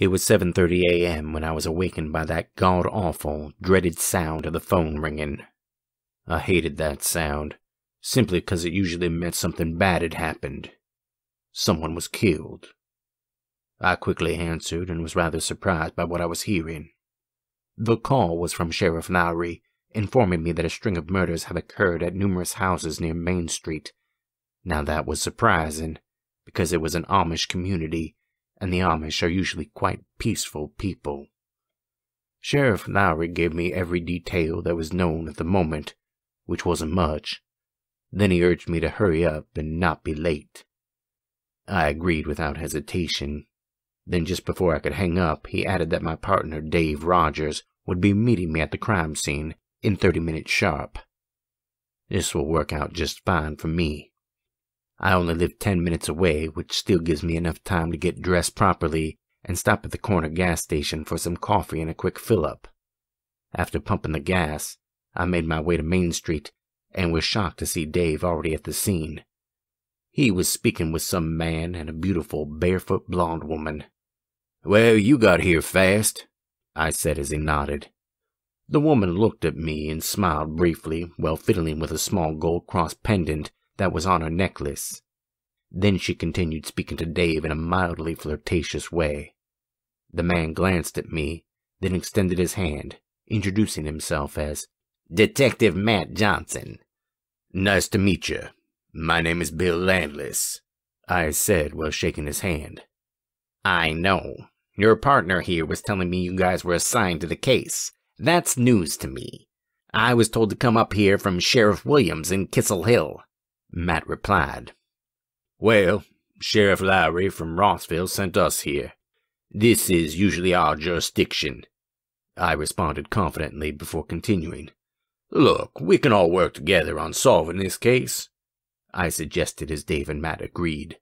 It was 7:30 a.m. when I was awakened by that god-awful, dreaded sound of the phone ringing. I hated that sound, simply because it usually meant something bad had happened. Someone was killed. I quickly answered and was rather surprised by what I was hearing. The call was from Sheriff Lowry, informing me that a string of murders had occurred at numerous houses near Main Street. Now that was surprising, because it was an Amish community and the Amish are usually quite peaceful people. Sheriff Lowry gave me every detail that was known at the moment, which wasn't much. Then he urged me to hurry up and not be late. I agreed without hesitation. Then just before I could hang up, he added that my partner, Dave Rogers, would be meeting me at the crime scene in 30 minutes sharp. This will work out just fine for me. I only live 10 minutes away, which still gives me enough time to get dressed properly and stop at the corner gas station for some coffee and a quick fill-up. After pumping the gas, I made my way to Main Street and was shocked to see Dave already at the scene. He was speaking with some man and a beautiful barefoot blonde woman. Well, you got here fast, I said as he nodded. The woman looked at me and smiled briefly while fiddling with a small gold cross pendant that was on her necklace. Then she continued speaking to Dave in a mildly flirtatious way. The man glanced at me, then extended his hand, introducing himself as Detective Matt Johnson. Nice to meet you. My name is Bill Landless, I said while shaking his hand. I know. Your partner here was telling me you guys were assigned to the case. That's news to me. I was told to come up here from Sheriff Williams in Kissel Hill. Matt replied. Well, Sheriff Lowry from Rossville sent us here. This is usually our jurisdiction. I responded confidently before continuing. Look, we can all work together on solving this case. I suggested as Dave and Matt agreed.